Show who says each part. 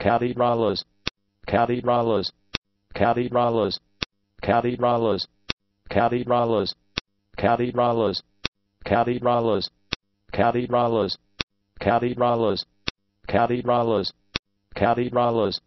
Speaker 1: cathedrals, cathedrals, cathedrals, cathedrals, cathedrals, cathedrals, cathedrals, cathedrals, cathedrals, cathedrals, cathedrals,